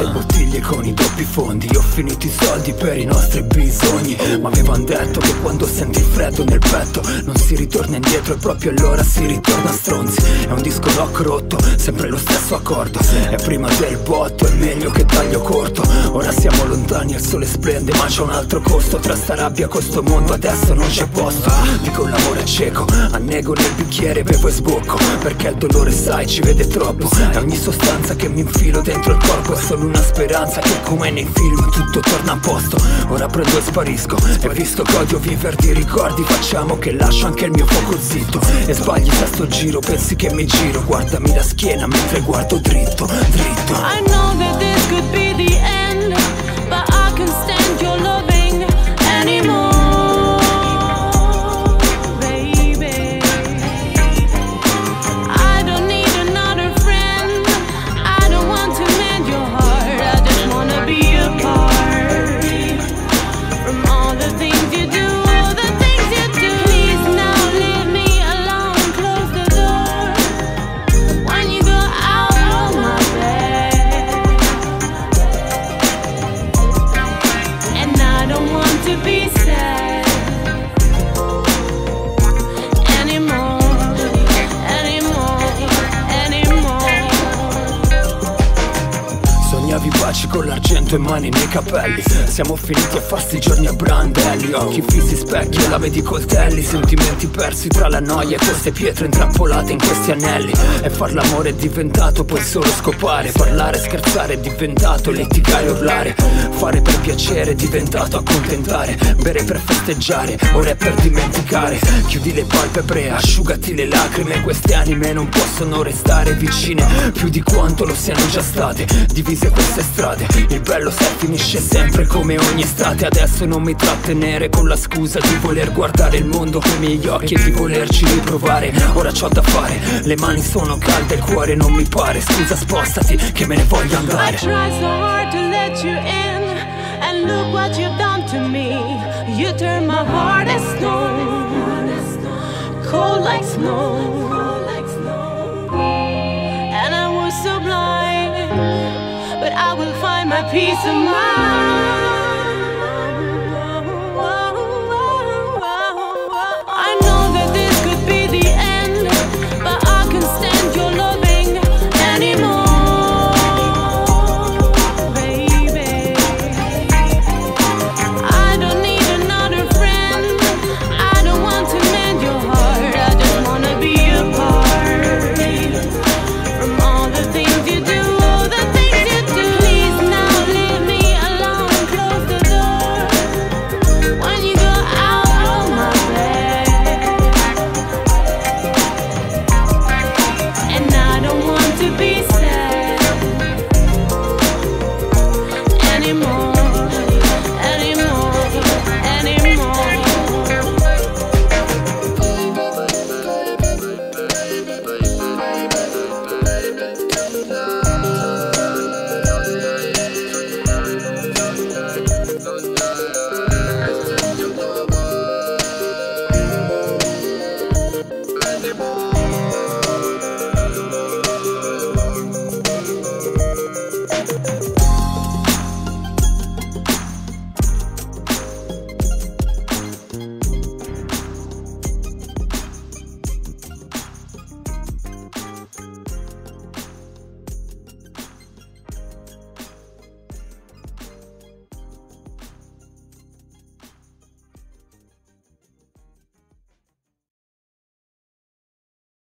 Tengo famiglie con i doppi fondi. Ho finito i soldi per i nostri bisogni. Ma avevano detto che quando senti il freddo nel petto Non si ritorna indietro e proprio allora si ritorna stronzi. È un disco rock rotto, sempre lo stesso accordo. E prima del botto è meglio che taglio corto. Ora siamo lontani, il sole splende ma c'è un altro costo. Tra sta rabbia con sto mondo adesso non c'è posto. Dico l'amore è cieco, annego nel bicchiere bevo e sbocco. Perché il dolore sai ci vede troppo. E ogni sostanza che mi infilo dentro il corpo È solo una speranza che come nei film tutto torna a posto. Ora prendo e sparisco E visto che odio vivere di ricordi Facciamo che lascio anche il mio fuoco zitto. E sbagli se sto giro, pensi che mi giro Guardami la schiena mentre guardo dritto, dritto to be baci con l'argento e mani nei capelli. Siamo finiti a farsi giorni a brandelli. Occhi fissi specchi e lame di coltelli. Sentimenti persi tra la noia e queste pietre intrappolate in questi anelli. E far l'amore è diventato poi solo scopare. Parlare, scherzare è diventato litigare, urlare. Fare per piacere è diventato accontentare. Bere per festeggiare, ora è per dimenticare. Chiudi le palpebre, asciugati le lacrime. Queste anime non possono restare vicine Più di quanto lo siano già state. Divise queste strade Il bello se finisce sempre come ogni estate. Adesso non mi trattenere con la scusa di voler guardare il mondo con i miei occhi E di volerci riprovare. Ora c'ho da fare Le mani sono calde, il cuore non mi pare. Scusa spostati che me ne voglio I andare tried so hard to let you in, and look what you've done to me. You turned my heart as stone, cold like snow. I will find my peace of mind.